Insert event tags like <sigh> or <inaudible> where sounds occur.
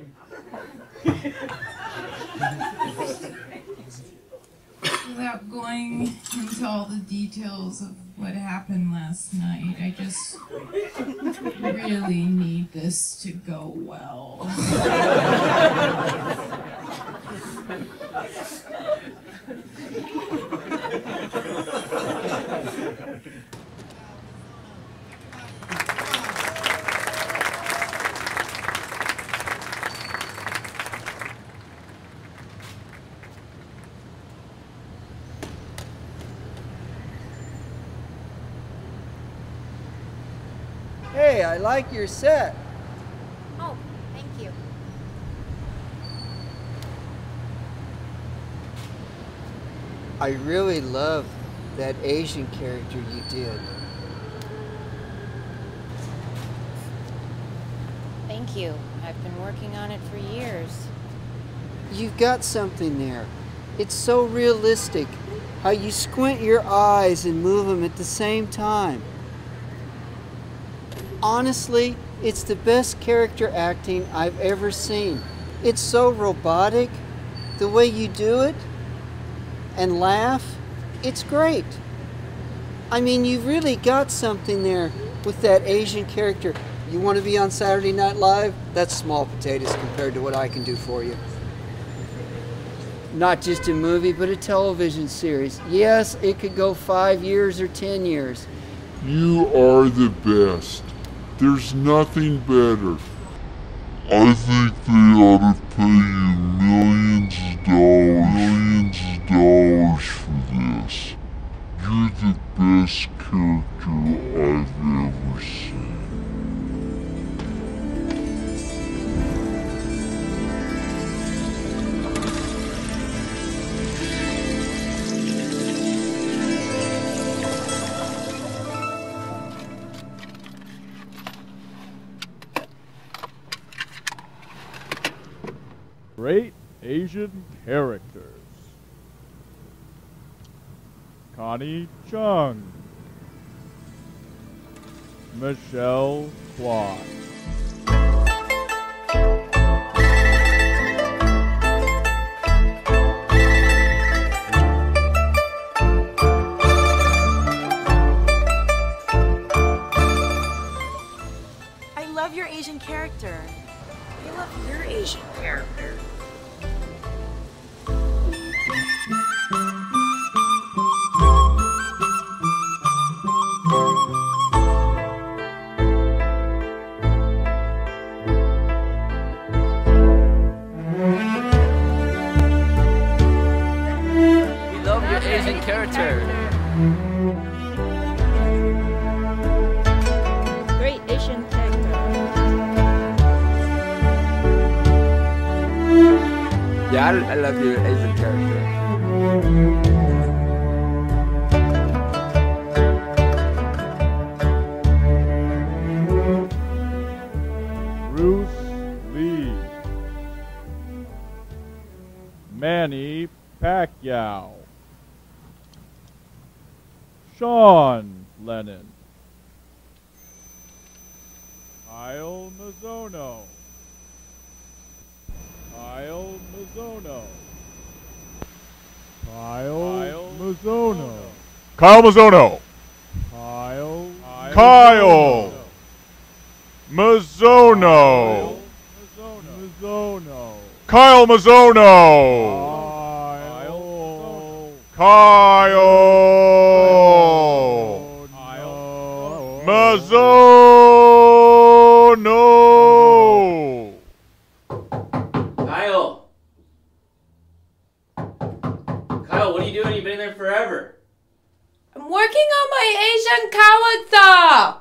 <laughs> Without going into all the details of what happened last night, I just really need this to go well. <laughs> Hey, I like your set. Oh, thank you. I really love that Asian character you did. Thank you. I've been working on it for years. You've got something there. It's so realistic how you squint your eyes and move them at the same time. Honestly, it's the best character acting I've ever seen. It's so robotic, the way you do it and laugh, it's great. I mean, you've really got something there with that Asian character. You want to be on Saturday Night Live? That's small potatoes compared to what I can do for you. Not just a movie, but a television series. Yes, it could go five years or ten years. You are the best. There's nothing better. I think they ought to pay you millions Great Asian characters. Connie Chung. Michelle Plot. I love your Asian character. I love your Asian character. We love your Asian character. Great Asian character. Yeah, I, I love your Asian character. Bruce Lee. Manny Pacquiao. Sean Lennon. Kyle Mizono. Kyle Mizono. Kyle Mizono. Kyle Mizono. Kyle. Kyle. Mizono. Mizono. Kyle Mizono. Kyle. Mizono. Kyle! Kyle, what are you doing? You've been in there forever. I'm working on my Asian character!